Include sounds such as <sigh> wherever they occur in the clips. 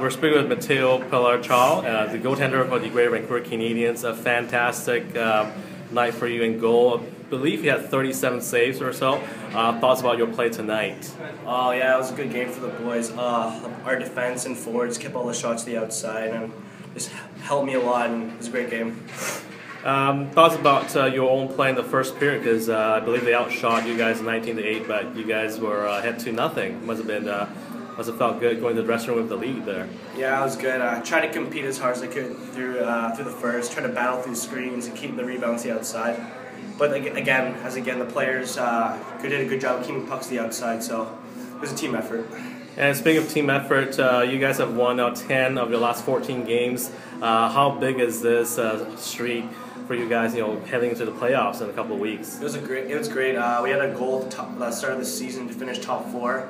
We're speaking with Matteo Paler-Chow, uh, the goaltender for the Great Vancouver Canadians. A fantastic um, night for you in goal. I believe you had 37 saves or so. Uh, thoughts about your play tonight? Oh yeah, it was a good game for the boys. Uh, our defense and forwards kept all the shots to the outside and just helped me a lot. And it was a great game. Um, thoughts about uh, your own play in the first period because uh, I believe they outshot you guys 19 to 8, but you guys were uh, ahead to nothing. Must have been uh, must have felt good going to the dressing room with the lead there. Yeah, it was good. I tried to compete as hard as I could through uh, through the first, try to battle through screens and keep the rebounds to the outside. But again, as again, the players uh, did a good job of keeping pucks to the outside, so it was a team effort. And speaking of team effort, uh, you guys have won now 10 of your last 14 games. Uh, how big is this uh, streak for you guys, you know, heading into the playoffs in a couple of weeks? It was a great. It was great. Uh, we had a goal at the, top, the start of the season to finish top four.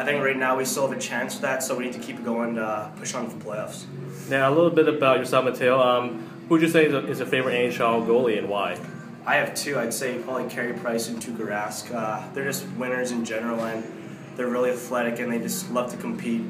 I think right now we still have a chance for that, so we need to keep going to push on for playoffs. Now, a little bit about yourself, Matteo. Um, who would you say is, your favorite NHL goalie and why? I have two. I'd say probably Carey Price and Tuukka Rask. Uh, they're just winners in general, and they're really athletic, and they just love to compete.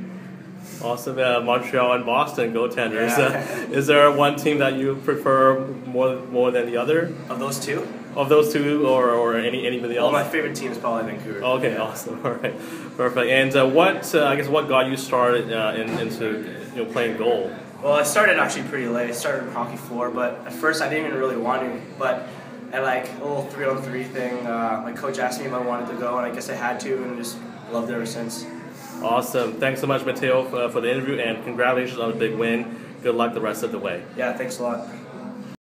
Awesome. Uh, Montreal and Boston goaltenders. Yeah. Uh, <laughs> is there one team that you prefer more more than the other? Of those two? Of those two, or, or any anybody else? Well, my favorite team is probably Vancouver. Okay, yeah. awesome. <laughs> All right, perfect. And uh, what uh, I guess what got you started uh, in, into you know playing goal? Well, I started actually pretty late. I started in hockey floor, but at first I didn't even really want to. But at like a little three on three thing, uh, my coach asked me if I wanted to go, and I guess I had to, and just loved it ever since. Awesome. Thanks so much, Matteo, for, for the interview, and congratulations on a big win. Good luck the rest of the way. Yeah, thanks a lot.